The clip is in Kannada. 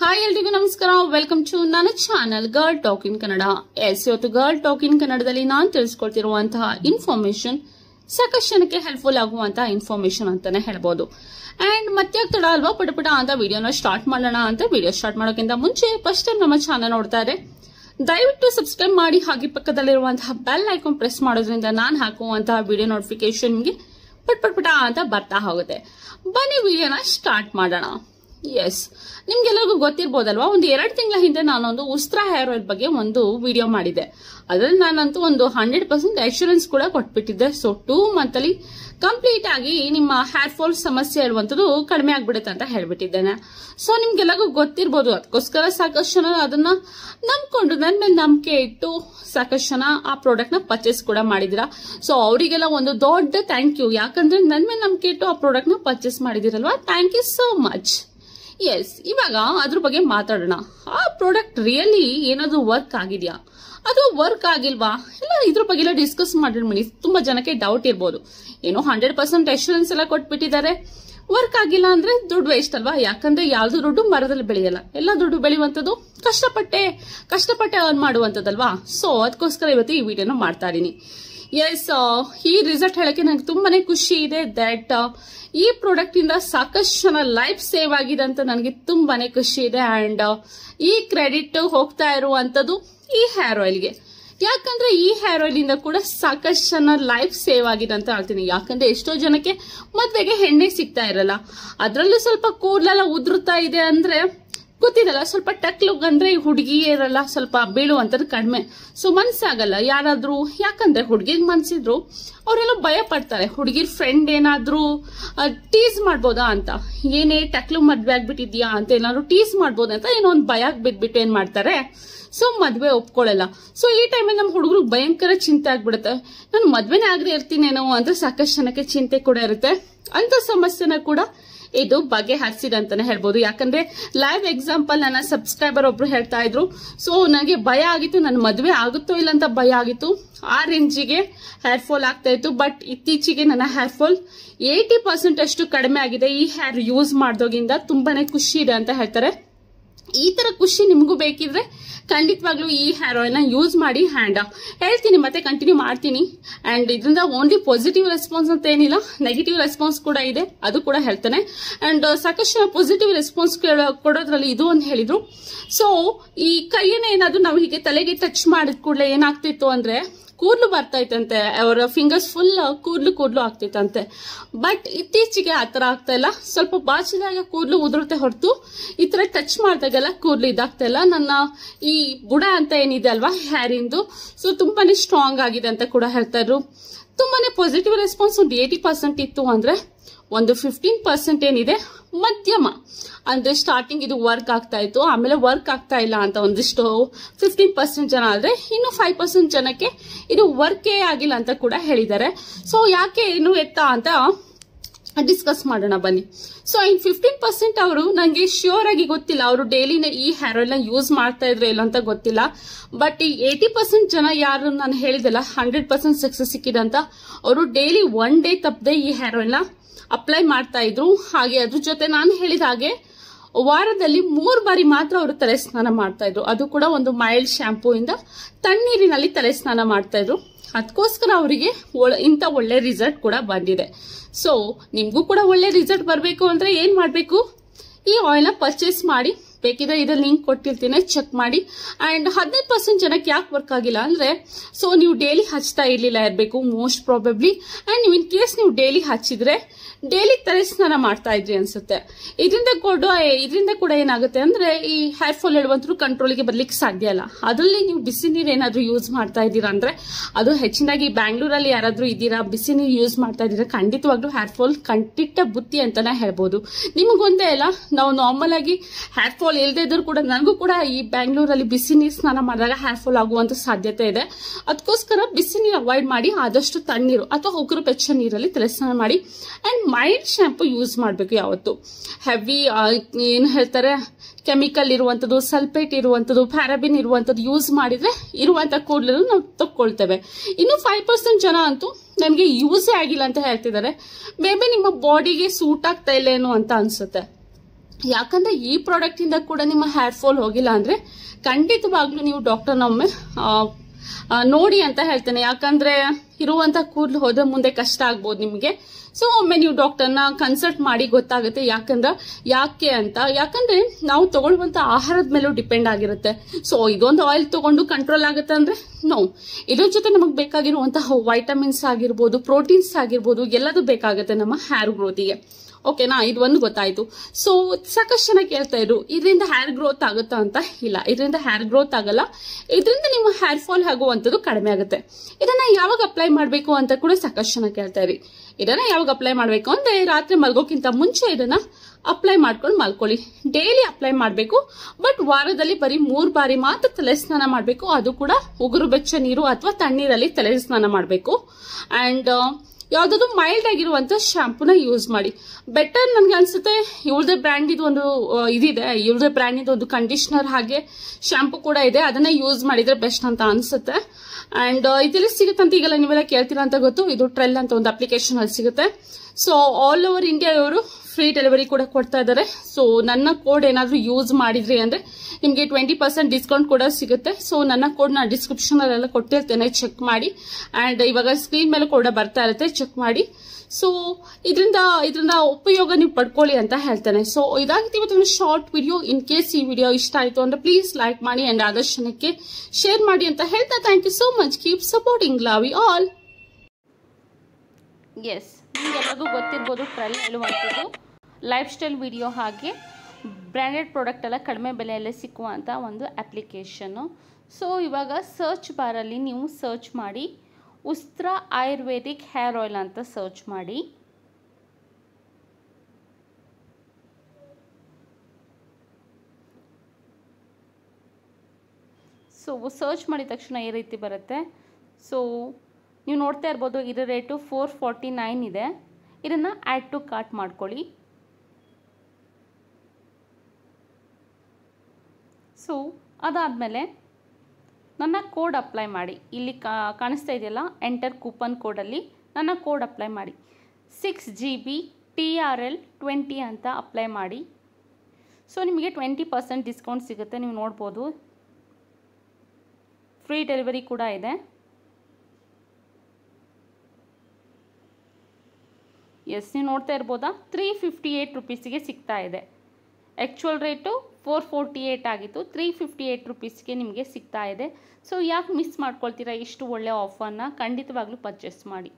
ಹಾಯ್ ಎಲ್ರಿಗೂ ನಮಸ್ಕಾರ. ವೆಲ್ಕಮ್ ಟು ನನ್ನ channel girl talk in Kannada yes ಇವತ್ತು ಗರ್ಲ್ ಟಾಕ್ ಇನ್ ಕನ್ನಡದಲ್ಲಿ ನಾನು ತಿಳಿಸ್ಕೊಳ್ತಿರುವಂತಹ ಇನ್ಫಾರ್ಮೇಶನ್ ಸಾಕಷ್ಟು ಹೆಲ್ಪ್ಫುಲ್ ಆಗುವಂತಹ ಇನ್ಫಾರ್ಮೇಶನ್ ಅಂತಾನೆ ಹೇಳ್ಬೋದು. ಅಂಡ್ ಮತ್ತೆ ತಡ ಅಲ್ವಾ, ಪುಟ ಪುಟ ಅಂತ ವಿಡಿಯೋನ ಸ್ಟಾರ್ಟ್ ಮಾಡೋಣ ಅಂತ ವಿಡಿಯೋ ಸ್ಟಾರ್ಟ್ ಮಾಡೋಕ್ಕಿಂತ ಮುಂಚೆ ಫಸ್ಟ್ ಟೈಮ್ ನಮ್ಮ ಚಾನಲ್ ನೋಡ್ತಾ ಇದ್ರೆ, ದಯವಿಟ್ಟು ಸಬ್ಸ್ಕ್ರೈಬ್ ಮಾಡಿ, ಹಾಗೆ ಪಕ್ಕದಲ್ಲಿರುವಂತಹ ಬೆಲ್ ಐಕಾನ್ ಪ್ರೆಸ್ ಮಾಡೋದ್ರಿಂದ ನಾನು ಹಾಕುವಂತಹ ವಿಡಿಯೋ ನೋಟಿಫಿಕೇಶನ್ಗೆ ಪಟ್ ಪಟ್ ಪಟ ಅಂತ ಬರ್ತಾ ಹೋಗುತ್ತೆ. ಬನ್ನಿ ವಿಡಿಯೋನ ಸ್ಟಾರ್ಟ್ ಮಾಡೋಣ. ಎಸ್ ನಿಮ್ಗೆಲ್ಲರಿಗೂ ಗೊತ್ತಿರ್ಬೋದಲ್ವಾ? ಒಂದು ಎರಡು ತಿಂಗಳ ಹಿಂದೆ ನಾನೊಂದು ಉಸ್ತ್ರಾ ಹೇರ್ ಆಯಿಲ್ ಬಗ್ಗೆ ಒಂದು ವಿಡಿಯೋ ಮಾಡಿದ್ದೆ. ಅದರಲ್ಲಿ ನಾನಂತೂ ಒಂದು ಹಂಡ್ರೆಡ್ ಪರ್ಸೆಂಟ್ ಅಶ್ಯೂರೆನ್ಸ್ ಕೂಡ ಕೊಟ್ಬಿಟ್ಟಿದ್ದೆ. ಸೊ ಟೂ ಮಂತ್ ಅಲ್ಲಿ ಕಂಪ್ಲೀಟ್ ಆಗಿ ನಿಮ್ಮ ಹೇರ್ ಫಾಲ್ ಸಮಸ್ಯೆ ಇರುವಂತದ್ದು ಕಡಿಮೆ ಆಗ್ಬಿಡುತ್ತೆ ಅಂತ ಹೇಳ್ಬಿಟ್ಟಿದ್ದೇನೆ. ಸೊ ನಿಮ್ಗೆಲ್ಲರಿಗೂ ಗೊತ್ತಿರ್ಬೋದು. ಅದಕ್ಕೋಸ್ಕರ ಸಾಕಷ್ಟು ಜನ ಅದನ್ನ ನಂಬ್ಕೊಂಡು ನನ್ನ ಮೇಲೆ ನಂಬಿಕೆ ಇಟ್ಟು ಸಾಕಷ್ಟು ಜನ ಆ ಪ್ರಾಡಕ್ಟ್ನ ಪರ್ಚೇಸ್ ಕೂಡ ಮಾಡಿದಿರಾ ಸೊ ಅವರಿಗೆಲ್ಲ ಒಂದು ದೊಡ್ಡ ಥ್ಯಾಂಕ್ ಯು ಯಾಕಂದ್ರೆ ನನ್ನ ಮೇಲೆ ನಂಬಿಕೆ ಇಟ್ಟು ಆ ಪ್ರಾಡಕ್ಟ್ನ purchase ಮಾಡಿದಿರಲ್ವಾ thank you so much yes ಇವಾಗ ಅದ್ರ ಬಗ್ಗೆ ಮಾತಾಡೋಣ. ಆ ಪ್ರಾಡಕ್ಟ್ ರಿಯಲಿ ಏನಾದ್ರು ವರ್ಕ್ ಆಗಿದ್ಯಾ? ಅದು ವರ್ಕ್ ಆಗಿಲ್ವಾ? ಎಲ್ಲ ಇದ್ರ ಬಗ್ಗೆ ಎಲ್ಲ ಡಿಸ್ಕಸ್ ಮಾಡಿ ತುಂಬಾ ಜನಕ್ಕೆ ಡೌಟ್ ಇರ್ಬೋದು. ಏನೋ ಹಂಡ್ರೆಡ್ ಪರ್ಸೆಂಟ್ ಅಶ್ಯೂರೆನ್ಸ್ ಎಲ್ಲ ಕೊಟ್ಬಿಟ್ಟಿದ್ದಾರೆ. ವರ್ಕ್ ಆಗಿಲ್ಲ ಅಂದ್ರೆ ದುಡ್ಡು ವೇಸ್ಟ್ ಅಲ್ವಾ? ಯಾಕಂದ್ರೆ ಯಾವ್ದು ದುಡ್ಡು ಮರದಲ್ಲಿ ಬೆಳೆಯಲ್ಲ. ಎಲ್ಲ ದುಡ್ಡು ಬೆಳೆಯುವಂಥದ್ದು ಕಷ್ಟಪಟ್ಟೆ ಕಷ್ಟಪಟ್ಟೆ ಅರ್ನ್ ಮಾಡುವಂಥದ್ದಲ್ವಾ? ಸೊ ಅದಕ್ಕೋಸ್ಕರ ಇವತ್ತು ಈ ವಿಡಿಯೋನ ಮಾಡ್ತಾ ಇದೀನಿ ಎಸ್ ಈ ರಿಸಲ್ಟ್ ಹೇಳಕ್ಕೆ ನಂಗೆ ತುಂಬಾನೇ ಖುಷಿ ಇದೆ ದಟ್ ಈ ಪ್ರಾಡಕ್ಟ್ ಇಂದ ಸಾಕಷ್ಟು ಜನ ಲೈಫ್ ಸೇವ್ ಆಗಿದೆ ಅಂತ ನನಗೆ ತುಂಬಾನೇ ಖುಷಿ ಇದೆ ಅಂಡ್ ಈ ಕ್ರೆಡಿಟ್ ಹೋಗ್ತಾ ಇರುವಂತದ್ದು ಈ ಹೇರ್ ಆಯಿಲ್ಗೆ ಯಾಕಂದ್ರೆ ಈ ಹೇರ್ ಆಯಿಲ್ ಇಂದ ಕೂಡ ಸಾಕಷ್ಟು ಜನ ಲೈಫ್ ಸೇವ್ ಆಗಿದೆ ಅಂತ ಹೇಳ್ತೀನಿ. ಯಾಕಂದ್ರೆ ಎಷ್ಟೋ ಜನಕ್ಕೆ ಮದ್ವೆಗೆ ಹೆಣ್ಣೆ ಸಿಗ್ತಾ ಇರಲ್ಲ. ಅದ್ರಲ್ಲೂ ಸ್ವಲ್ಪ ಕೂದಲೆಲ್ಲ ಉದುರುತ್ತಾ ಇದೆ ಅಂದ್ರೆ ಗೊತ್ತಿದಲ್ಲ ಸ್ವಲ್ಪ ಟಕ್ ಲುಕ್ ಅಂದ್ರೆ ಹುಡುಗಿಯರೆಲ್ಲ ಸ್ವಲ್ಪ ಬೀಳುವಂಥದ್ದು ಕಡಿಮೆ. ಸೊ ಮನ್ಸಾಗಲ್ಲ, ಯಾರಾದರೂ, ಯಾಕಂದ್ರೆ ಹುಡುಗಿಗೆ ಮನ್ಸಿದ್ರು, ಅವರೆಲ್ಲ ಭಯ ಪಡ್ತಾರೆ. ಹುಡುಗಿರ್ ಫ್ರೆಂಡ್ ಏನಾದರೂ ಟೀಸ್ ಮಾಡ್ಬೋದಾ ಅಂತ. ಏನೇ ಟಕ್ಲು ಮದ್ವೆ ಆಗ್ಬಿಟ್ಟಿದ್ಯಾ ಅಂತ ಏನಾದ್ರು ಟೀಸ್ ಮಾಡ್ಬೋದಾ ಅಂತ ಏನೋ ಒಂದು ಭಯ ಬಿದ್ದುಬಿಟ್ಟು ಏನ್ ಮಾಡ್ತಾರೆ? ಸೊ ಮದ್ವೆ ಒಪ್ಕೊಳ್ಳಲ್ಲ ಸೊ ಈ ಟೈಮಲ್ಲಿ ನಮ್ಮ ಹುಡುಗರು ಭಯಂಕರ ಚಿಂತೆ ಆಗ್ಬಿಡುತ್ತೆ. ನಾನು ಮದ್ವೆನೇ ಆಗದೆ ಇರ್ತೀನೇನೋ ಅಂತ ಸಾಕಷ್ಟು ಜನಕ್ಕೆ ಚಿಂತೆ ಕೂಡ ಇರುತ್ತೆ. ಅಂತ ಸಮಸ್ಯೆನ ಕೂಡ ಇದು ಬಗೆಹರಿಸಿದೆ ಅಂತಾನೆ ಹೇಳ್ಬೋದು. ಯಾಕಂದ್ರೆ ಲೈವ್ ಎಕ್ಸಾಂಪಲ್ ನನ್ನ ಸಬ್ಸ್ಕ್ರೈಬರ್ ಒಬ್ರು ಹೇಳ್ತಾ ಇದ್ರು. ಸೊ ನನಗೆ ಭಯ ಆಗಿತ್ತು ನನ್ನ ಮದುವೆ ಆಗುತ್ತೋ ಇಲ್ಲ ಅಂತ ಭಯ ಆಗಿತ್ತು. ಆ ರೇಂಜಿಗೆ ಹೇರ್ ಫಾಲ್ ಆಗ್ತಾ ಇತ್ತು. ಬಟ್ ಇತ್ತೀಚೆಗೆ ನನ್ನ ಹೇರ್ ಫಾಲ್ ಏಯ್ಟಿ ಪರ್ಸೆಂಟ್ ಅಷ್ಟು ಕಡಿಮೆ ಆಗಿದೆ. ಈ ಹೇರ್ ಯೂಸ್ ಮಾಡಿದೋಗಿಂದ ತುಂಬಾನೇ ಖುಷಿ ಇದೆ ಅಂತ ಹೇಳ್ತಾರೆ. ಈ ತರ ಖುಷಿ ನಿಮಗೂ ಬೇಕಿದ್ರೆ ಖಂಡಿತವಾಗ್ಲೂ ಈ ಹೇರ್ ಆಯಿಲ್ನ ಯೂಸ್ ಮಾಡಿ ಹ್ಯಾಂಡ್ ಆಫ್ ಹೇಳ್ತೀನಿ, ಮತ್ತೆ ಕಂಟಿನ್ಯೂ ಮಾಡ್ತೀನಿ. ಅಂಡ್ ಇದರಿಂದ ಓನ್ಲಿ ಪಾಸಿಟಿವ್ ರೆಸ್ಪಾನ್ಸ್ ಅಂತ ಏನಿಲ್ಲ ನೆಗೆಟಿವ್ ರೆಸ್ಪಾನ್ಸ್ ಕೂಡ ಇದೆ, ಅದು ಕೂಡ ಹೇಳ್ತಾನೆ. ಅಂಡ್ ಸಾಕಷ್ಟು ಪಾಸಿಟಿವ್ ರೆಸ್ಪಾನ್ಸ್ ಕೊಡೋದ್ರಲ್ಲಿ ಇದು ಅಂತ ಹೇಳಿದ್ರು. ಸೊ ಈ ಕೈಯನ್ನ ಏನಾದರೂ ನಾವು ಹೀಗೆ ತಲೆಗೆ ಟಚ್ ಮಾಡಿದ ಕೂಡಲೇ ಏನಾಗ್ತಿತ್ತು ಅಂದ್ರೆ ಕೂದಲು ಬರ್ತಾ ಇತ್ತಂತೆ ಅವರ ಫಿಂಗರ್ಸ್ ಫುಲ್ ಕೂದಲು ಕೂದಲು ಆಗ್ತಿತ್ತಂತೆ ಬಟ್ ಇತ್ತೀಚೆಗೆ ಆ ಥರ ಆಗ್ತಾ ಇಲ್ಲ. ಸ್ವಲ್ಪ ಬಾಚಿದಾಗ ಕೂದಲು ಉದುರುತ್ತೆ ಹೊರತು. ಈ ಥರ ಟಚ್ ಮಾಡಿದಾಗೆಲ್ಲ ಕೂದಲು ಇದಾಗ್ತಾ ಇಲ್ಲ. ನನ್ನ ಈ ಬುಡ ಅಂತ ಏನಿದೆ ಅಲ್ವಾ, ಹ್ಯಾರಿಂದು. ಸೊ ತುಂಬಾನೇ ಸ್ಟ್ರಾಂಗ್ ಆಗಿದೆ ಅಂತ ಕೂಡ ಹೇಳ್ತಾ ಇದ್ರು. ತುಂಬಾನೇ ಪಾಸಿಟಿವ್ ರೆಸ್ಪಾನ್ಸ್ ಒಂದು ಏಯ್ಟಿ ಪರ್ಸೆಂಟ್ ಇತ್ತು ಅಂದ್ರೆ ಒಂದು ಫಿಫ್ಟೀನ್ ಪರ್ಸೆಂಟ್ ಏನಿದೆ, ಮಧ್ಯಮ. ಅಂದ್ರೆ ಸ್ಟಾರ್ಟಿಂಗ್ ಇದು ವರ್ಕ್ ಆಗ್ತಾ ಇತ್ತು. ಆಮೇಲೆ ವರ್ಕ್ ಆಗ್ತಾ ಇಲ್ಲ ಅಂತ ಒಂದಿಷ್ಟು ಫಿಫ್ಟೀನ್ ಪರ್ಸೆಂಟ್ ಜನ ಆದರೆ ಇನ್ನು ಫೈವ್ ಪರ್ಸೆಂಟ್ ಜನಕ್ಕೆ ಇದು ವರ್ಕೇ ಆಗಿಲ್ಲ ಅಂತ ಕೂಡ ಹೇಳಿದ್ದಾರೆ. ಸೊ ಯಾಕೆ ಏನು ಎತ್ತ ಅಂತ ಡಿಸ್ಕಸ್ ಮಾಡೋಣ ಬನ್ನಿ. ಸೊ ಇನ್ ಫಿಫ್ಟೀನ್ ಪರ್ಸೆಂಟ್ ಅವರು ನನಗೆ ಶ್ಯೂರ್ ಆಗಿ ಗೊತ್ತಿಲ್ಲ. ಅವರು ಡೈಲಿನ ಈ ಹೇರ್ ಆಯಿಲ್ನ ಯೂಸ್ ಮಾಡ್ತಾ ಇದ್ರು ಇಲ್ಲ ಅಂತ ಗೊತ್ತಿಲ್ಲ. ಬಟ್ ಈ ಏಯ್ಟಿ ಪರ್ಸೆಂಟ್ ಜನ ಯಾರು ನಾನು ಹೇಳಿದಲ್ಲ ಹಂಡ್ರೆಡ್ ಪರ್ಸೆಂಟ್ ಸಕ್ಸಸ್ ಸಿಕ್ಕಿದೆ ಅಂತ ಅವರು ಡೈಲಿ ಒನ್ ಡೇ ತಪ್ಪದೆ ಈ ಹೇರ್ ಆಯಿಲ್ನ ಅಪ್ಲೈ ಮಾಡ್ತಾ ಇದ್ರು. ಹಾಗೆ ಅದ್ರ ಜೊತೆ ನಾನು ಹೇಳಿದ ಹಾಗೆ ವಾರದಲ್ಲಿ ಮೂರು ಬಾರಿ ಮಾತ್ರ ಅವರು ತಲೆ ಸ್ನಾನ ಮಾಡ್ತಾ ಇದ್ರು. ಅದು ಕೂಡ ಒಂದು ಮೈಲ್ಡ್ ಶಾಂಪೂ ಇಂದ ತಣ್ಣೀರಿನಲ್ಲಿ ತಲೆ ಸ್ನಾನ ಮಾಡ್ತಾ ಇದ್ರು. ಅದಕ್ಕೋಸ್ಕರ ಅವರಿಗೆ ಇಂಥ ಒಳ್ಳೆ ರಿಸಲ್ಟ್ ಕೂಡ ಬಂದಿದೆ. ಸೊ ನಿಮಗೂ ಕೂಡ ಒಳ್ಳೆ ರಿಸಲ್ಟ್ ಬರಬೇಕು ಅಂದ್ರೆ ಏನು ಮಾಡಬೇಕು? ಈ ಆಯಿಲ್ನ ಪರ್ಚೇಸ್ ಮಾಡಿ, ಬೇಕಿದ್ರೆ ಇದ್ರ ಲಿಂಕ್ ಕೊಟ್ಟಿರ್ತೀನಿ ಚೆಕ್ ಮಾಡಿ. ಅಂಡ್ ಹದಿನೈದು ಪರ್ಸೆಂಟ್ ಜನಕ್ಕೆ ಯಾಕೆ ವರ್ಕ್ ಆಗಿಲ್ಲ ಅಂದ್ರೆ ಸೊ ನೀವು ಡೈಲಿ ಹಚ್ತಾ ಇರ್ಲಿಲ್ಲ ಇರಬೇಕು ಮೋಸ್ಟ್ ಪ್ರಾಬಬ್ಲಿ ನೀವು ಇನ್ ಕೇಸ್ ನೀವು ಡೈಲಿ ಹಚ್ಚಿದ್ರೆ ಡೈಲಿ ತಲೆ ಸ್ನಾನ ಮಾಡ್ತಾ ಇದ್ರಿ ಅನ್ಸುತ್ತೆ. ಇದರಿಂದ ಕೂಡ ಇದರಿಂದ ಕೂಡ ಏನಾಗುತ್ತೆ ಅಂದ್ರೆ ಈ ಹೇರ್ ಫಾಲ್ ಹೇಳುವಂತರು ಕಂಟ್ರೋಲ್ಗೆ ಬರ್ಲಿಕ್ಕೆ ಸಾಧ್ಯ ಇಲ್ಲ ಅದರಲ್ಲಿ ನೀವು ಬಿಸಿ ನೀರು ಏನಾದ್ರೂ ಯೂಸ್ ಮಾಡ್ತಾ ಇದ್ದೀರಾ ಅಂದ್ರೆ ಅದು ಹೆಚ್ಚಿನಾಗಿ ಬ್ಯಾಂಗ್ಳೂರಲ್ಲಿ ಯಾರಾದ್ರೂ ಇದ್ದೀರಾ, ಬಿಸಿ ನೀರು ಯೂಸ್ ಮಾಡ್ತಾ ಇದ್ದೀರಾ, ಖಂಡಿತವಾಗ್ಲೂ ಹೇರ್ ಫಾಲ್ ಕಂಟಿಟ್ಟ ಬುತ್ತಿ ಅಂತಾನೆ ಹೇಳ್ಬೋದು. ನಿಮಗೊಂದೇ ಅಲ್ಲ, ನಾವು ನಾರ್ಮಲ್ ಆಗಿ ಹೇರ್ ಫಾಲ್ ಇಲ್ಲದೆ ಇದ್ರು ಕೂಡ ನನಗೂ ಕೂಡ ಈ ಬ್ಯಾಂಗ್ಳೂರಲ್ಲಿ ಬಿಸಿ ನೀರು ಸ್ನಾನ ಮಾಡಿದಾಗ ಹೇರ್ ಫಾಲ್ ಆಗುವಂತ ಸಾಧ್ಯತೆ ಇದೆ. ಅದಕ್ಕೋಸ್ಕರ ಬಿಸಿ ನೀರು ಅವಾಯ್ಡ್ ಮಾಡಿ ಆದಷ್ಟು ತಣ್ಣೀರು ಅಥವಾ ಉಗುರು ಪೆಚ್ಚ ನೀರಲ್ಲಿ ತಲೆ ಸ್ನಾನ ಮಾಡಿ ಅಂಡ್ ಮೈಲ್ಡ್ ಶ್ಯಾಂಪು ಯೂಸ್ ಮಾಡಬೇಕು ಯಾವತ್ತು. ಹೆವಿ ಏನು ಹೇಳ್ತಾರೆ ಕೆಮಿಕಲ್ ಇರುವಂಥದ್ದು ಸಲ್ಫೇಟ್ ಇರುವಂಥದ್ದು ಪ್ಯಾರಾಬಿನ್ ಇರುವಂಥದ್ದು ಯೂಸ್ ಮಾಡಿದರೆ ಇರುವಂಥ ಕೂದಲು ನಾವು ತಕ್ಕೊಳ್ತೇವೆ. ಇನ್ನು ಫೈವ್ ಪರ್ಸೆಂಟ್ ಜನ ಅಂತೂ ನನಗೆ ಯೂಸೇ ಆಗಿಲ್ಲ ಅಂತ ಹೇಳ್ತಿದ್ದಾರೆ. ಮೇ ಬಿ ನಿಮ್ಮ ಬಾಡಿಗೆ ಸೂಟ್ ಆಗ್ತಾ ಇಲ್ಲೇನೋ ಅಂತ ಅನಿಸುತ್ತೆ. ಯಾಕಂದರೆ ಈ ಪ್ರಾಡಕ್ಟಿಂದ ಕೂಡ ನಿಮ್ಮ ಹೇರ್ ಫಾಲ್ ಹೋಗಿಲ್ಲ ಅಂದರೆ ಖಂಡಿತವಾಗ್ಲೂ ನೀವು ಡಾಕ್ಟರ್ನ ಒಮ್ಮೆ ಆ, ಆ, ನೋಡಿ ಅಂತ ಹೇಳ್ತೇನೆ. ಯಾಕಂದ್ರೆ ಇರುವಂತ ಕೂದಲು ಹೋದ ಮುಂದೆ ಕಷ್ಟ ಆಗ್ಬೋದು ನಿಮಗೆ. ಸೊ ಒಮ್ಮೆ ನೀವು ಡಾಕ್ಟರ್ನ ಕನ್ಸಲ್ಟ್ ಮಾಡಿ ಗೊತ್ತಾಗುತ್ತೆ ಯಾಕಂದ್ರೆ ಯಾಕೆ ಅಂತ. ಯಾಕಂದ್ರೆ ನಾವು ತಗೊಳ್ಳುವಂತ ಆಹಾರದ ಮೇಲೂ ಡಿಪೆಂಡ್ ಆಗಿರುತ್ತೆ. ಸೊ ಇದೊಂದು ಆಯಿಲ್ ತಗೊಂಡು ಕಂಟ್ರೋಲ್ ಆಗುತ್ತೆ ಅಂದ್ರೆ ನೋ ಇದ್ರ ಜೊತೆ ನಮಗೆ ಬೇಕಾಗಿರುವಂತಹ ವೈಟಮಿನ್ಸ್ ಆಗಿರ್ಬೋದು ಪ್ರೋಟೀನ್ಸ್ ಆಗಿರ್ಬೋದು, ಎಲ್ಲದೂ ಬೇಕಾಗುತ್ತೆ ನಮ್ಮ ಹೇರ್ ಗ್ರೋತಿಗೆ ಓಕೆನಾ ಇದು ಒಂದು ಗೊತ್ತಾಯ್ತು. ಸೊ ಸಾಕಷ್ಟು ಜನ ಕೇಳ್ತಾ ಇದ್ರು, ಇದರಿಂದ ಹೇರ್ ಗ್ರೋತ್ ಆಗುತ್ತಾ ಅಂತ ಇಲ್ಲ. ಇದರಿಂದ ಹೇರ್ ಗ್ರೋತ್ ಆಗಲ್ಲ. ಇದರಿಂದ ನಿಮ್ಮ ಹೇರ್ ಫಾಲ್ ಆಗುವಂಥದ್ದು ಕಡಿಮೆ ಆಗುತ್ತೆ. ಇದನ್ನ ಯಾವಾಗ ಅಪ್ಲೈ ಮಾಡಬೇಕು ಅಂತ ಕೂಡ ಸಾಕಷ್ಟು ಜನ ಕೇಳ್ತಾ ಇರಿ ಇದನ್ನ ಯಾವಾಗ ಅಪ್ಲೈ ಮಾಡಬೇಕು ಅಂದ್ರೆ ರಾತ್ರಿ ಮಲ್ಗೋಕ್ಕಿಂತ ಮುಂಚೆ ಇದನ್ನ ಅಪ್ಲೈ ಮಾಡ್ಕೊಂಡು ಮಲ್ಕೊಳ್ಳಿ. ಡೈಲಿ ಅಪ್ಲೈ ಮಾಡಬೇಕು ಬಟ್ ವಾರದಲ್ಲಿ ಬರೀ ಮೂರು ಬಾರಿ ಮಾತ್ರ ತಲೆ ಸ್ನಾನ ಮಾಡಬೇಕು. ಅದು ಕೂಡ ಉಗುರು ಬೆಚ್ಚ ನೀರು ಅಥವಾ ತಣ್ಣೀರಲ್ಲಿ ತಲೆ ಸ್ನಾನ ಮಾಡಬೇಕು. ಅಂಡ್ ಯಾವ್ದಾದ್ರು ಮೈಲ್ಡ್ ಆಗಿರುವಂತ ಶಾಂಪೂನ ಯೂಸ್ ಮಾಡಿ. ಬೆಟರ್ ನನ್ಗೆ ಅನ್ಸುತ್ತೆ ಬ್ರ್ಯಾಂಡ್ ಇದು ಒಂದು ಇದಿದೆ. ಇವ್ರದೇ ಬ್ರ್ಯಾಂಡ್ ಇದು ಒಂದು ಕಂಡೀಷನರ್ ಹಾಗೆ ಶಾಂಪೂ ಕೂಡ ಇದೆ. ಅದನ್ನೇ ಯೂಸ್ ಮಾಡಿದ್ರೆ ಬೆಸ್ಟ್ ಅಂತ ಅನ್ಸುತ್ತೆ. ಅಂಡ್ ಇದೆಲ್ಲ ಸಿಗುತ್ತೆ ಅಂತ ಈಗೆಲ್ಲ ನೀವೆಲ್ಲ ಕೇಳ್ತೀರಾ ಅಂತ ಗೊತ್ತು. ಇದು ಟ್ರೆಲ್ ಅಂತ ಒಂದು ಅಪ್ಲಿಕೇಶನ್ ಅಲ್ಲಿ ಸಿಗುತ್ತೆ. ಸೊ ಆಲ್ ಓವರ್ ಇಂಡಿಯಾ ಇವರು ಫ್ರೀ ಡೆಲಿವರಿ ಕೂಡ ಕೊಡ್ತಾ ಇದ್ದಾರೆ ಸೊ ನನ್ನ ಕೋಡ್ ಏನಾದರೂ ಯೂಸ್ ಮಾಡಿದ್ರಿ ಅಂದರೆ ನಿಮಗೆ ಟ್ವೆಂಟಿ ಪರ್ಸೆಂಟ್ ಡಿಸ್ಕೌಂಟ್ ಕೂಡ ಸಿಗುತ್ತೆ. ಸೊ ನನ್ನ ಕೋಡ್ ನಾನು ಡಿಸ್ಕ್ರಿಪ್ಷನ್ ಅಲ್ಲೆಲ್ಲ ಕೊಟ್ಟಿರ್ತೇನೆ ಚೆಕ್ ಮಾಡಿ. ಆ್ಯಂಡ್ ಇವಾಗ ಸ್ಕ್ರೀನ್ ಮೇಲೆ ಕೂಡ ಬರ್ತಾ ಇರುತ್ತೆ ಚೆಕ್ ಮಾಡಿ. ಸೊ ಇದರಿಂದ ಇದರಿಂದ ಉಪಯೋಗ ನೀವು ಪಡ್ಕೊಳ್ಳಿ ಅಂತ ಹೇಳ್ತೇನೆ. ಸೊ ಇದಾಗಿತ್ತು ಇವತ್ತು ಶಾರ್ಟ್ ವಿಡಿಯೋ ಇನ್ ಕೇಸ್ ಈ ವಿಡಿಯೋ ಇಷ್ಟ ಆಯಿತು ಅಂದರೆ ಪ್ಲೀಸ್ ಲೈಕ್ ಮಾಡಿ ಆ್ಯಂಡ್ ಆದರ್ಶನಕ್ಕೆ ಶೇರ್ ಮಾಡಿ ಅಂತ ಹೇಳ್ತಾ thank you so much keep supporting love you all yes ನಿಮಗೆಲ್ಲರಿಗೂ ಗೊತ್ತಿರ್ಬೋದು ಟ್ರೈಲ್ ಹೇಳುವಂಥದ್ದು ಲೈಫ್ ಸ್ಟೈಲ್ ವಿಡಿಯೋ ಹಾಗೆ ಬ್ರ್ಯಾಂಡೆಡ್ ಪ್ರಾಡಕ್ಟ್ ಎಲ್ಲ ಕಡಿಮೆ ಬೆಲೆಯಲ್ಲೇ ಸಿಕ್ಕುವಂಥ ಒಂದು ಅಪ್ಲಿಕೇಶನ್ನು ಸೊ ಇವಾಗ ಸರ್ಚ್ ಬಾರಲ್ಲಿ ನೀವು ಸರ್ಚ್ ಮಾಡಿ ಉಸ್ತ್ರ ಆಯುರ್ವೇದಿಕ್ ಹೇರ್ ಆಯಿಲ್ ಅಂತ ಸರ್ಚ್ ಮಾಡಿ. ಸೊ ಸರ್ಚ್ ಮಾಡಿದ ತಕ್ಷಣ ಈ ರೀತಿ ಬರುತ್ತೆ. ಸೊ ನೀವು ನೋಡ್ತಾ ಇರ್ಬೋದು ಇದರ ರೇಟು ಫೋರ್ ಫಾರ್ಟಿ ನೈನ್ ಇದೆ. ಇದನ್ನು ಆ್ಯಡ್ ಟು ಕಾರ್ಟ್ ಮಾಡ್ಕೊಳ್ಳಿ. ಸೊ ಅದಾದಮೇಲೆ ನನ್ನ ಕೋಡ್ ಅಪ್ಲೈ ಮಾಡಿ. ಇಲ್ಲಿ ಕಾಣಿಸ್ತಾ ಇದೆಯಲ್ಲ ಎಂಟರ್ ಕೂಪನ್ ಕೋಡಲ್ಲಿ ನನ್ನ ಕೋಡ್ ಅಪ್ಲೈ ಮಾಡಿ. Six G B T R L twenty ಅಂತ ಅಪ್ಲೈ ಮಾಡಿ. ಸೊ ನಿಮಗೆ ಟ್ವೆಂಟಿ ಪರ್ಸೆಂಟ್ ಡಿಸ್ಕೌಂಟ್ ಸಿಗುತ್ತೆ, ನೀವು ನೋಡ್ಬೋದು. ಫ್ರೀ ಡೆಲಿವರಿ ಕೂಡ ಇದೆ. ಎಸ್, ನೀವು ನೋಡ್ತಾ ಇರ್ಬೋದಾ? ತ್ರೀ ಫಿಫ್ಟಿ ಏಯ್ಟ್ ರುಪೀಸಿಗೆ ಸಿಗ್ತಾ ಇದೆ. Actual rate four forty eight ಆಗಿತ್ತು. ತ್ರೀ ಫಿಫ್ಟಿ ಏಯ್ಟ್ ರುಪೀಸ್ಗೆ ನಿಮಗೆ ಸಿಗ್ತಾ ಇದೆ. ಸೊ ಯಾಕೆ ಮಿಸ್ ಮಾಡ್ಕೊಳ್ತೀರಾ ಇಷ್ಟು ಒಳ್ಳೆಯ ಆಫರ್ನ ಖಂಡಿತವಾಗ್ಲೂ ಪರ್ಚೇಸ್ ಮಾಡಿ.